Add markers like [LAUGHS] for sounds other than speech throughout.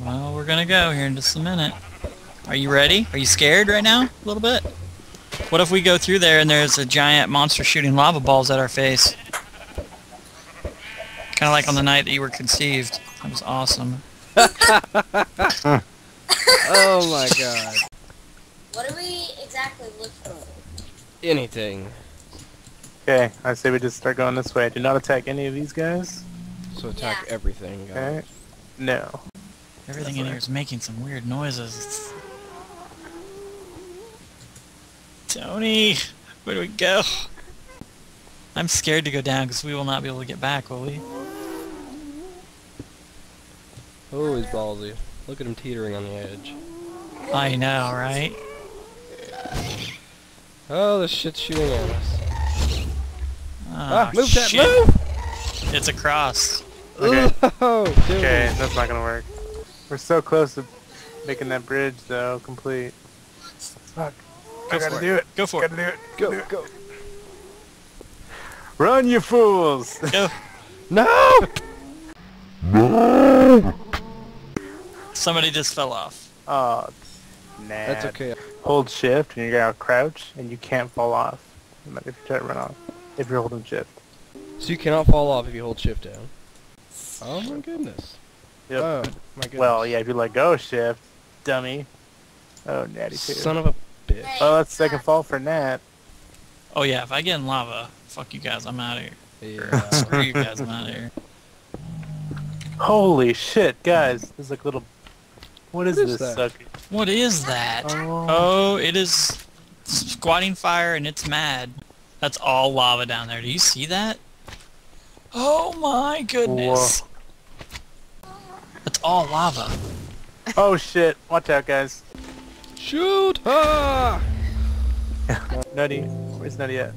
Well, we're gonna go here in just a minute. Are you ready? Are you scared right now? A little bit? What if we go through there and there's a giant monster shooting lava balls at our face? Kind of like on the night that you were conceived. That was awesome. [LAUGHS] Oh my god. What do we exactly look for? Anything. Okay, I say we just start going this way. Do not attack any of these guys. So attack Yeah. everything. guys. Okay. No. Everything in here is making some weird noises. Tony, where do we go? I'm scared to go down because we will not be able to get back, will we? Oh, he's ballsy. Look at him teetering on the edge. I know, right? Oh, this shit's shooting at us. Ah, Ah, move that, shit. move! It's a cross. [LAUGHS] Okay. Oh. Okay, that's not gonna work. We're so close to making that bridge, though, complete. Fuck. Go I gotta for do it. Go for it. Gotta do it. Go, go. Run, you fools! Go. [LAUGHS] No! Somebody just fell off. oh, nah. That's okay. Hold shift, and you're gonna crouch, and you can't fall off. matter If you try to run off, if you're holding shift. So you cannot fall off if you hold shift down. Oh my goodness. Yep. Oh my goodness. well, yeah, if you let go of shift, dummy. Oh, natty too. Son of a bitch. Oh, that's second fall for Nat. Oh yeah, if I get in lava, fuck you guys, I'm out of here. Yeah. [LAUGHS] Screw you guys, I'm out of here. Holy shit, guys! This is like little. What is, What is this that? sucker? What is that? Oh. Oh, it is squatting fire and it's mad. That's all lava down there. Do you see that? Oh my goodness. That's all lava. Oh shit! Watch out, guys. Shoot! Ah! [LAUGHS] Nutty, where's Nutty at?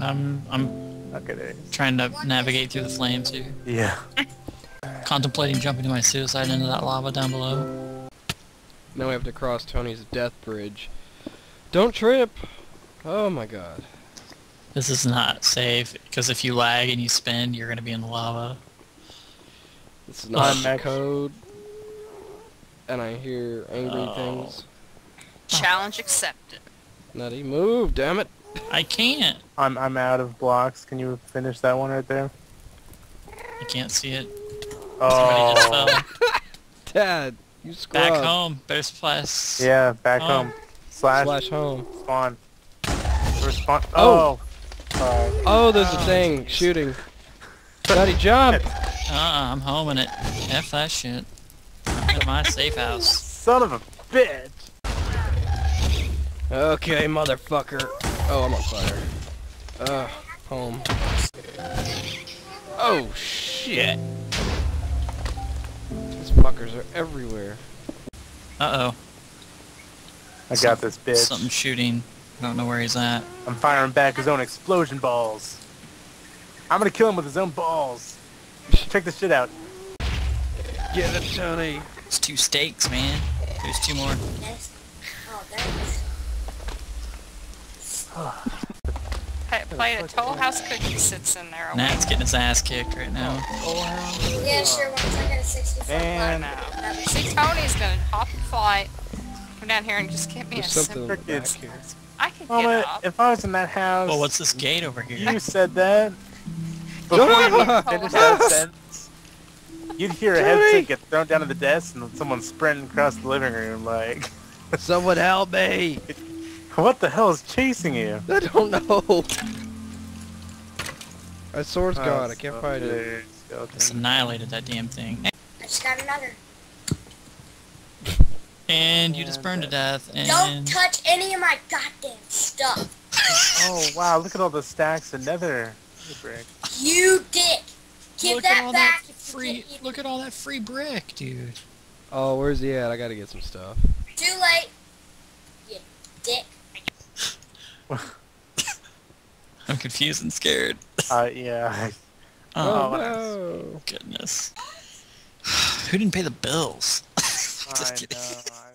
I'm I'm Okay, there he trying to navigate through the flames here. Yeah. Contemplating jumping to my suicide into that lava down below. Now we have to cross Tony's death bridge. Don't trip! Oh my god. This is not safe because if you lag and you spin, you're gonna be in the lava. This is not the code. And I hear angry Oh. things. Challenge accepted. Nutty, move, damn it! I can't. I'm I'm out of blocks. Can you finish that one right there? I can't see it. Somebody just Oh. fell. [LAUGHS] Dad, you scrub. Back home. Better splash. Yeah, back Oh. home. Slash, Slash home. spawn. Respawn. Oh. Oh. Fuck. Oh, there's a Oh, thing jeez. shooting. Nutty, jump! Uh-uh, I'm homing it. F that shit. I'm my safe house. Son of a bitch. Okay, motherfucker. Oh, I'm on fire. Uh, home. Oh, shit. These fuckers are everywhere. Uh-oh. I got this bitch. Something shooting. I don't know where he's at. I'm firing back his own explosion balls. I'm gonna kill him with his own balls. Check this shit out. Get it, Tony. It's two steaks, man. There's two more. Yes. Oh, there it is. Hey, plate of Toll House cookie sits in there. Nat's getting his ass kicked right now. Yeah, sure. Once I get a 64 I Man. know. See, Tony's gonna hop a flight, come down here and just get me There's a simple. the back It's- here. I can get up. if I was in that house, Oh, what's this gate over here? you said that before you finished that sentence, you'd hear a headset get thrown down to the desk and someone sprinting across the living room like, [LAUGHS] Someone help me! what the hell is chasing you? I don't know. My sword's Oh, gone. I can't so find it. It's annihilated that damn thing. I just got another. And you just burned to death. Don't touch any of my goddamn stuff. Oh wow, look at all the stacks of nether. You dick. Give look that back. that if you free. Look at all that free brick, dude. Oh, where's he at? I gotta get some stuff. Too late. You dick. [LAUGHS] I'm confused and scared. Uh, yeah. [LAUGHS] Oh, Oh, no! goodness. [SIGHS] Who didn't pay the bills? [LAUGHS] I Just kidding. know. I